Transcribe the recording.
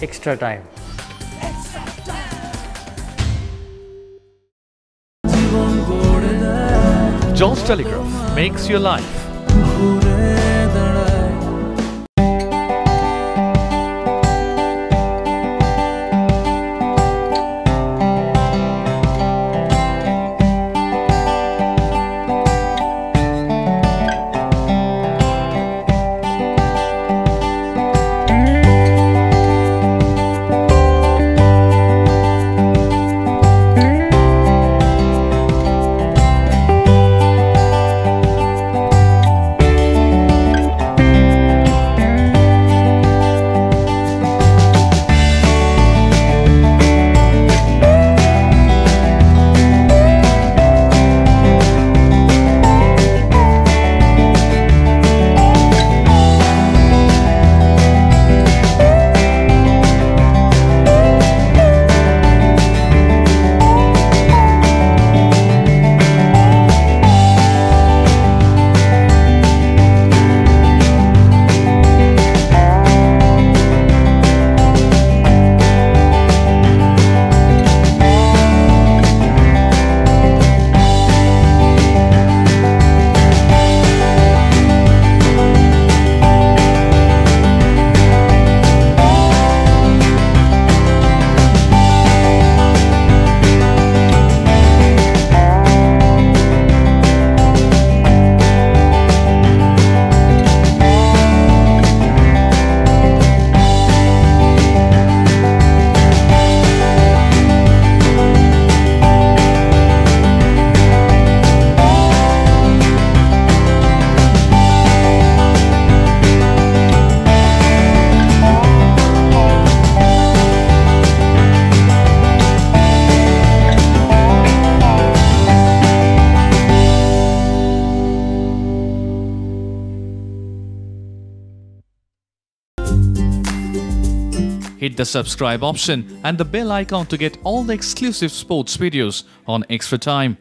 Xtra Time. George Telegraph makes your life. Hit the subscribe option and the bell icon to get all the exclusive sports videos on Xtra Time.